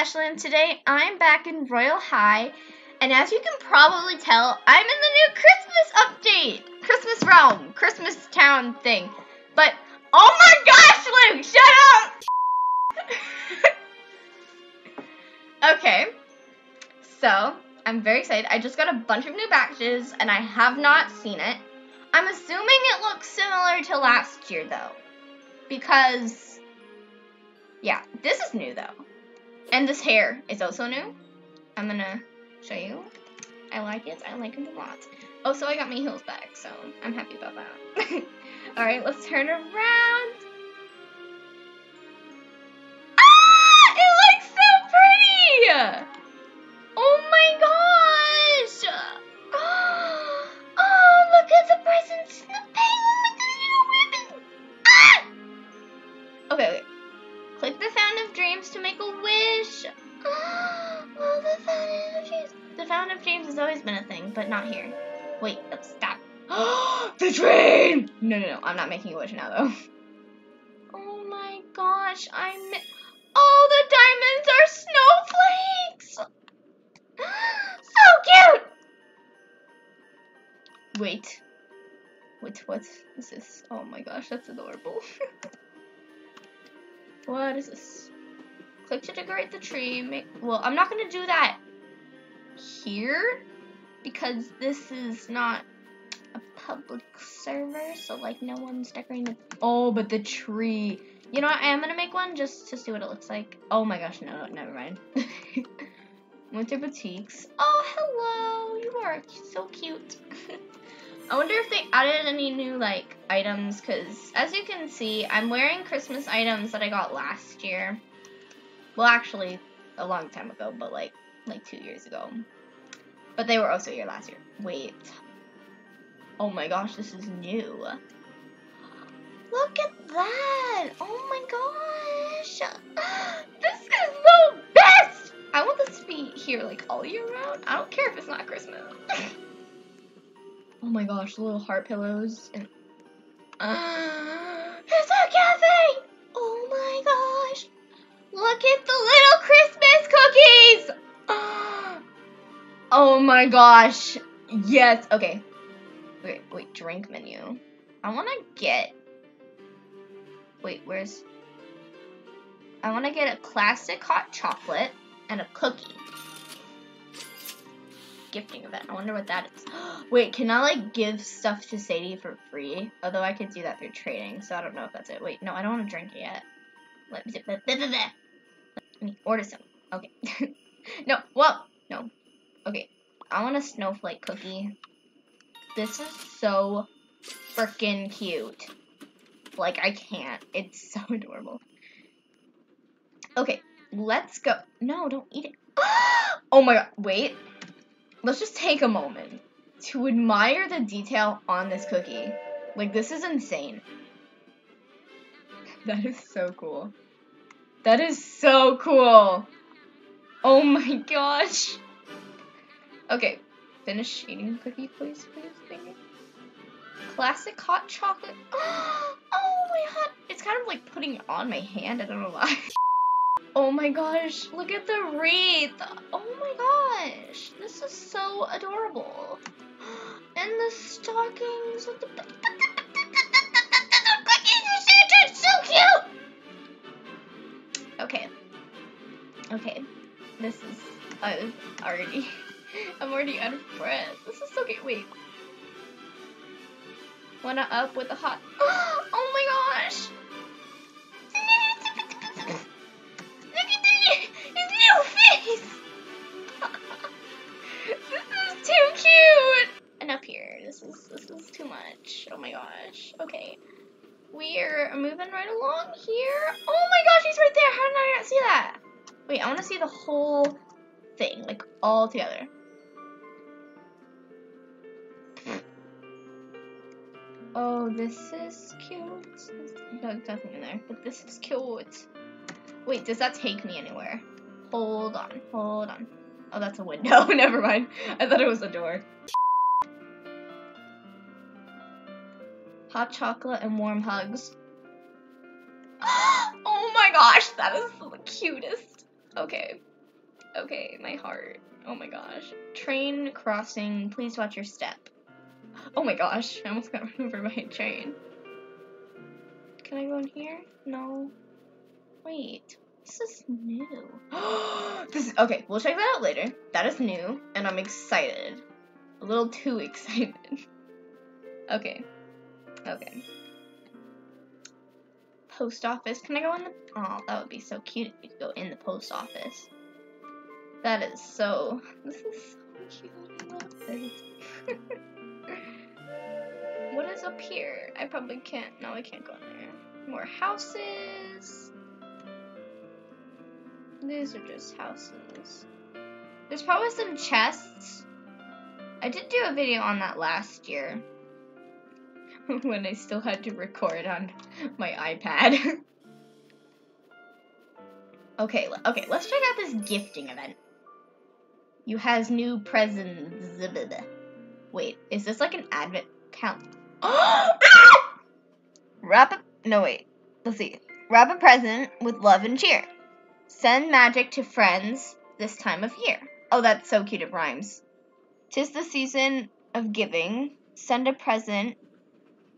Ashlyn. Today I'm back in Royale High, and as you can probably tell, I'm in the new Christmas update, Christmas realm, Christmas town thing. But oh my gosh, Luke, shut up! okay, so I'm very excited. I just got a bunch of new batches, and I have not seen it. I'm assuming it looks similar to last year though, because yeah, this is new though. And this hair is also new. I'm gonna show you. I like it. I like it a lot. Oh, so I got my heels back, so I'm happy about that. Alright, let's turn around. Of Dreams to make a wish. The Fountain of Dreams. The Fountain of Dreams has always been a thing, but not here. Wait, stop. the train! No, no, no. I'm not making a wish now, though. Oh my gosh, I'm. Oh, the diamonds are snowflakes! So cute! Wait. Wait, what is this? Oh my gosh, that's adorable. What is this? Click to decorate the tree. Make, well, I'm not going to do that here because this is not a public server, so like no one's decorating the. Oh, but the tree. You know what? I am going to make one just to see what it looks like. Oh my gosh, no, never mind. Winter Boutiques. Oh, hello. You are so cute. I wonder if they added any new like items because as you can see I'm wearing Christmas items that I got last year well actually a long time ago but like like two years ago. But they were also here last year. Wait. Oh my gosh this is new. Look at that! Oh my gosh! This is the best! I want this to be here like all year round. I don't care if it's not Christmas. Oh my gosh, little heart pillows and uh, it's a cafe! Look at the little Christmas cookies! oh my gosh! Yes. Okay. Wait, wait. Drink menu. I want to get. Wait, where's? I want to get a classic hot chocolate and a cookie gifting event. I wonder what that is. Wait, can I like give stuff to Sadie for free? Although I could do that through trading, so I don't know if that's it. Wait, no, I don't want to drink it yet. Order some. Okay. no, whoa, no. Okay, I want a snowflake cookie. This is so freaking cute. Like, I can't. It's so adorable. Okay, let's go. No, don't eat it. Oh my god, wait let's just take a moment to admire the detail on this cookie. Like, this is insane. That is so cool. That is so cool. Oh my gosh. Okay, finish eating the cookie, please, please, thank you. Classic hot chocolate. Oh my god. It's kind of like putting it on my hand, I don't know why. Oh my gosh, look at the wreath. Oh my gosh, this is so adorable. And the stockings with the cookies are so cute. Okay. Okay. This is I'm already I'm already out of breath. This is so cute. Wait. Wanna up with the hot Oh my gosh! Look at his little face! this is too cute! Enough here. This is this is too much. Oh my gosh. Okay. We're moving right along here. Oh my gosh, he's right there. How did I not see that? Wait, I want to see the whole thing, like all together. Oh, this is cute. There's nothing in there, but this is cute. Wait, does that take me anywhere? Hold on, hold on. Oh, that's a window. Never mind. I thought it was a door. Hot chocolate, and warm hugs. oh my gosh, that is the cutest. Okay, Okay, my heart. Oh my gosh. Train crossing, please watch your step. Oh my gosh, I almost got run over by a train. Can I go in here? No. Wait, this is new. this is, okay, we'll check that out later. That is new, and I'm excited. A little too excited. okay. Okay. Post office. Can I go in the... Oh, that would be so cute if you could go in the post office. That is so... This is so cute. I love this. what is up here? I probably can't... No, I can't go in there. More houses. These are just houses. There's probably some chests. I did do a video on that last year. when I still had to record on my iPad. okay, okay, let's check out this gifting event. You has new presents. Wait, is this like an advent count? Wrap a no wait. Let's see. Wrap a present with love and cheer. Send magic to friends this time of year. Oh, that's so cute. It rhymes. Tis the season of giving. Send a present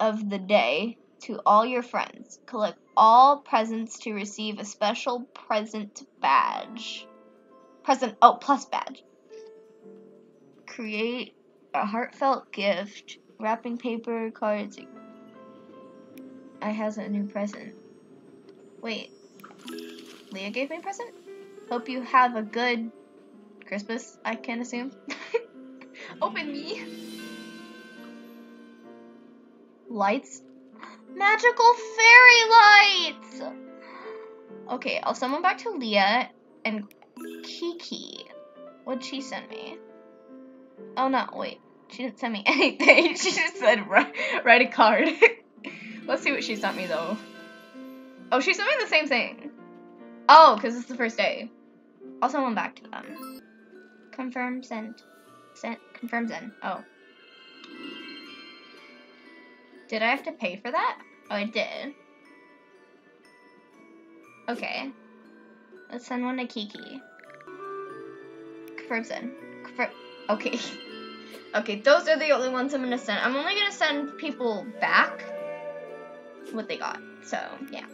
of the day to all your friends. Collect all presents to receive a special present badge. Present, oh, plus badge. Create a heartfelt gift. Wrapping paper, cards. I has a new present. Wait. Leah gave me a present? Hope you have a good Christmas, I can assume. Open me. Lights. Magical fairy lights! Okay, I'll send one back to Leah and Kiki. What'd she send me? Oh no, wait. She didn't send me anything. she just said write, write a card. Let's see what she sent me though. Oh, she sent me the same thing. Oh, because it's the first day. I'll send one back to them. Confirm sent. Sent. Confirm send. Oh. Did I have to pay for that? Oh, I did. Okay. Let's send one to Kiki. Send. Okay. okay, those are the only ones I'm gonna send. I'm only gonna send people back what they got. So, yeah.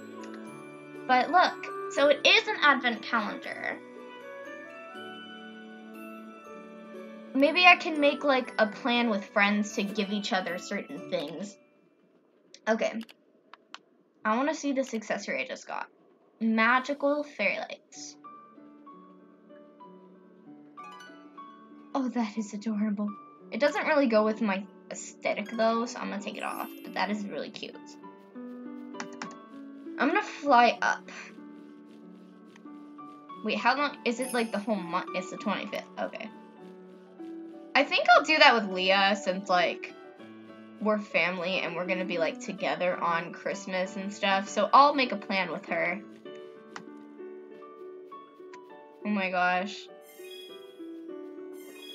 But look, so it is an advent calendar. Maybe I can make like a plan with friends to give each other certain things. Okay. I want to see this accessory I just got. Magical fairy lights. Oh, that is adorable. It doesn't really go with my aesthetic though, so I'm gonna take it off. But that is really cute. I'm gonna fly up. Wait, how long is it like the whole month? It's the 25th. Okay. I think I'll do that with Leah since like we're family and we're gonna be like together on Christmas and stuff. So I'll make a plan with her. Oh my gosh.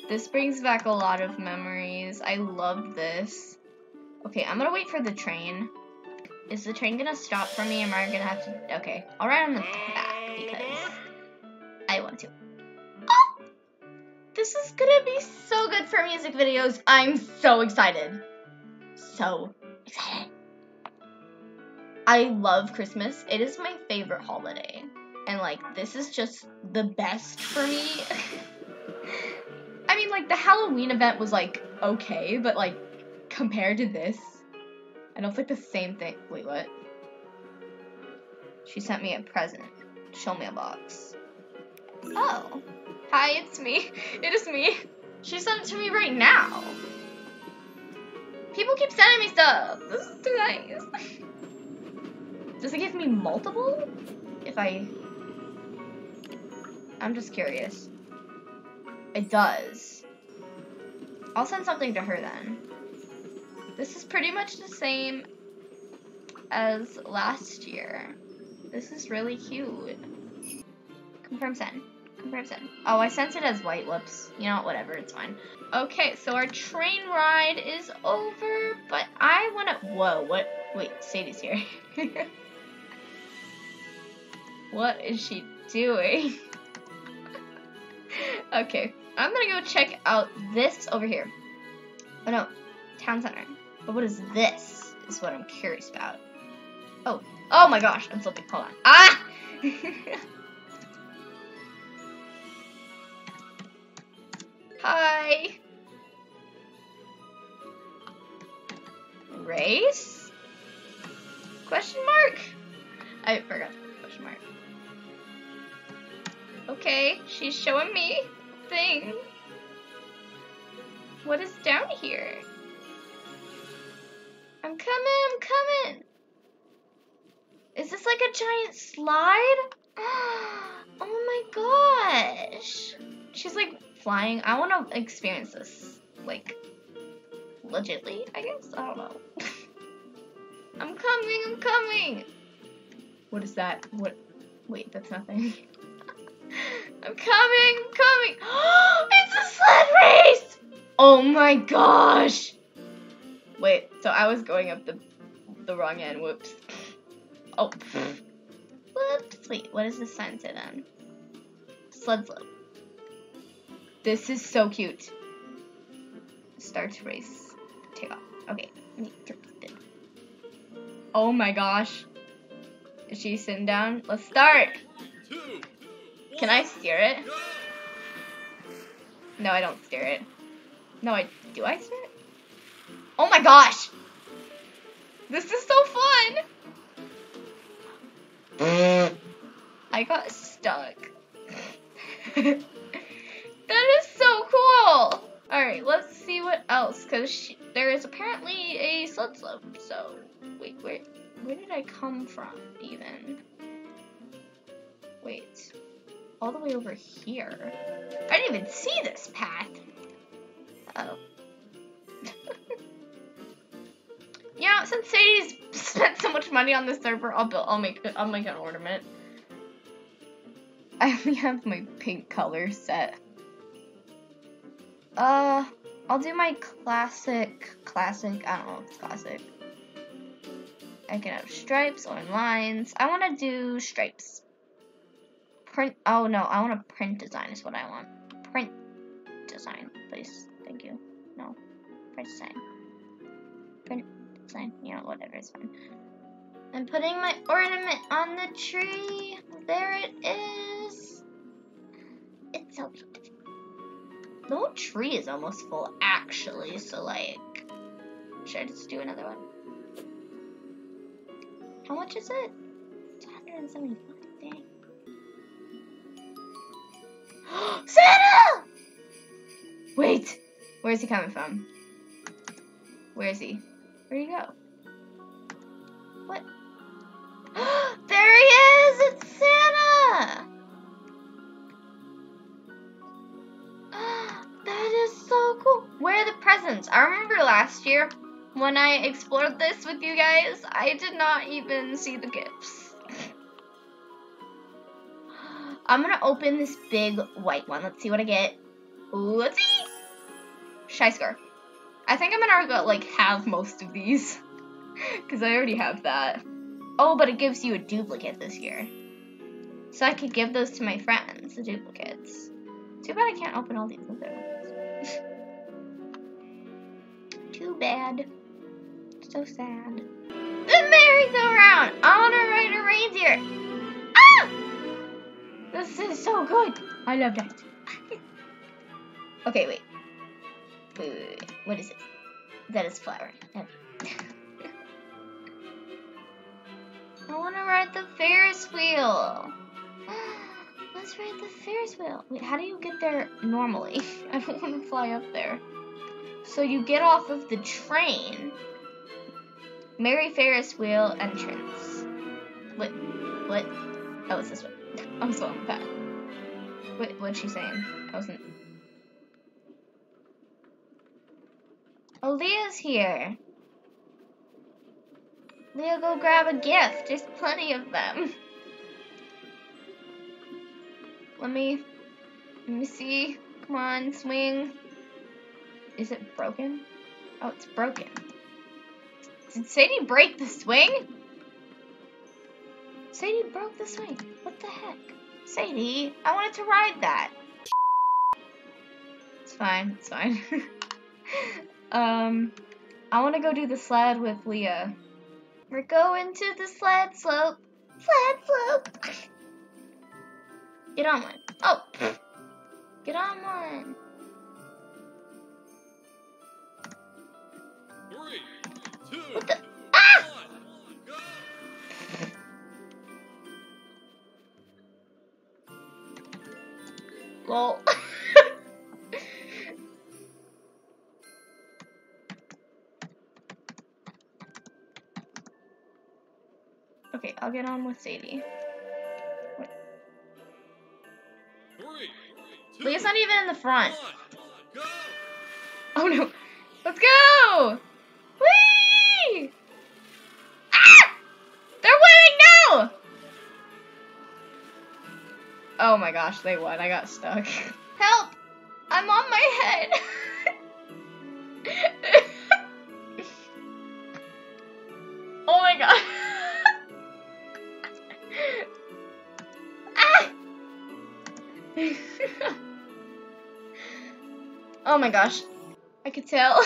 This brings back a lot of memories. I love this. Okay, I'm gonna wait for the train. Is the train gonna stop for me? Am I gonna have to? Okay, I'll ride on the back because I want to. Oh! This is gonna be so good for music videos. I'm so excited. So excited. I love Christmas. It is my favorite holiday. And like, this is just the best for me. I mean, like, the Halloween event was like okay, but like, compared to this, I know it's like the same thing. Wait, what? She sent me a present. Show me a box. Oh. Hi, it's me. It is me. She sent it to me right now. People keep sending me stuff. This is too nice. Does it give me multiple? If I... I'm just curious. It does. I'll send something to her then. This is pretty much the same as last year. This is really cute. Confirm send. Send. Oh, I sense it as white lips. You know what, whatever, it's fine. Okay, so our train ride is over, but I wanna, whoa, what, wait, Sadie's here. what is she doing? Okay, I'm gonna go check out this over here. Oh no, town center. But what is this? Is what I'm curious about. Oh, oh my gosh, I'm slipping. Hold on. Ah! Hi. Race? Question mark? I forgot question mark. Okay, she's showing me thing. What is down here? I'm coming, I'm coming. Is this like a giant slide? Oh my gosh. She's like flying. I want to experience this. Like, legitly, I guess? I don't know. I'm coming, I'm coming. What is that? What? Wait, that's nothing. I'm coming, I'm coming. it's a sled race! Oh my gosh. Wait, so I was going up the the wrong end. Whoops. Oh. Whoops. Wait, what does this sign say then? Sled slope. This is so cute. Start to race. Take off. Okay. Oh my gosh. Is she sitting down? Let's start. Can I steer it? No, I don't steer it. No, I do I steer it? Oh my gosh! This is so fun! I got because there is apparently a sled slope, so... Wait, where, where did I come from, even? Wait. All the way over here? I didn't even see this path! oh. you know, since Sadie's spent so much money on this server, I'll build, I'll make, I'll make an ornament. I only have my pink color set. Uh, I'll do my classic, classic, I don't know if it's classic. I can have stripes or lines. I want to do stripes. Print, oh no, I want a print design is what I want. Print design, please. Thank you. No, print design. Print design, you know, whatever, it's fine. I'm putting my ornament on the tree. There it is. The whole tree is almost full, actually, so like, should I just do another one? How much is it? It's 175, dang. Santa! Wait, where's he coming from? Where is he? Where'd he go? Presents? I remember last year when I explored this with you guys, I did not even see the gifts. I'm gonna open this big white one. Let's see what I get. Let's see. Shy Scar. I think I'm gonna go, like have most of these. Because I already have that. Oh, but it gives you a duplicate this year. So I could give those to my friends, the duplicates. Too bad I can't open all these other ones. Too bad. So sad. The merry-go-round! I want to ride a reindeer! Ah! This is so good! I love that. okay, wait. Wait, wait, wait. What is it? That is flower. I want to ride the Ferris wheel. Let's ride the Ferris wheel. Wait, how do you get there normally? I don't want to fly up there. So you get off of the train. Mary Ferris wheel entrance. What? What? Oh, it's this way. I was on the path. What? What's she saying? I wasn't. Oh, Leah's here. Leo, go grab a gift. There's plenty of them. Let me, let me see. Come on, swing. Is it broken? Oh, it's broken. Did Sadie break the swing? Sadie broke the swing. What the heck? Sadie, I wanted to ride that. It's fine. It's fine. um, I want to go do the sled with Leah. We're going to the sled slope. Sled slope. Get on one. Oh. Get on one. Okay, I'll get on with Sadie. Two, Leah's not even in the front. Oh no. Let's go! Oh my gosh, they won. I got stuck. Help! I'm on my head. oh my god. ah! oh my gosh. I could tell.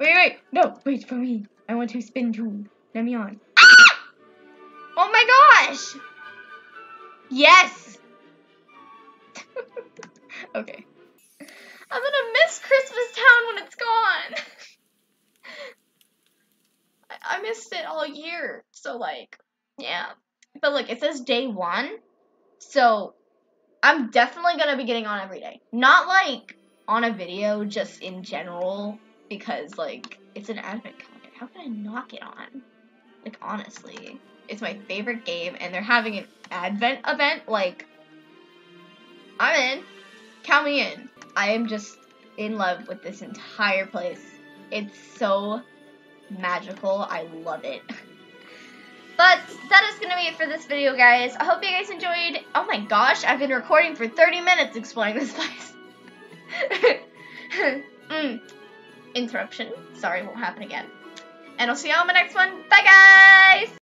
Wait, wait. No, wait for me. I want to spin too. Let me on. Ah! Oh my gosh! Yes! okay. I'm gonna miss Christmas Town when it's gone. I, I missed it all year, so like, yeah. But look, it says day one, so I'm definitely gonna be getting on every day. Not like on a video, just in general, because like it's an advent calendar. How can I not get on? Like honestly, it's my favorite game, and they're having an advent event. Like, I'm in. Count me in. I am just in love with this entire place. It's so magical. I love it. But that is going to be it for this video, guys. I hope you guys enjoyed. Oh my gosh, I've been recording for 30 minutes explaining this place. mm. Interruption. Sorry, won't happen again. And I'll see you on my next one. Bye, guys!